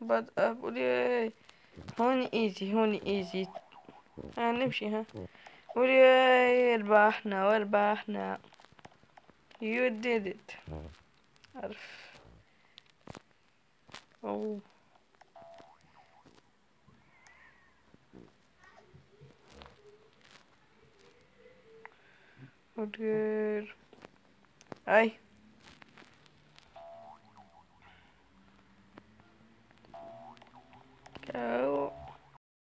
but up ياي هون ايزي هون ايزي هنمشي ها وياي ربحنا وربحنا you did it. عرف اوه Odger. Ay. Go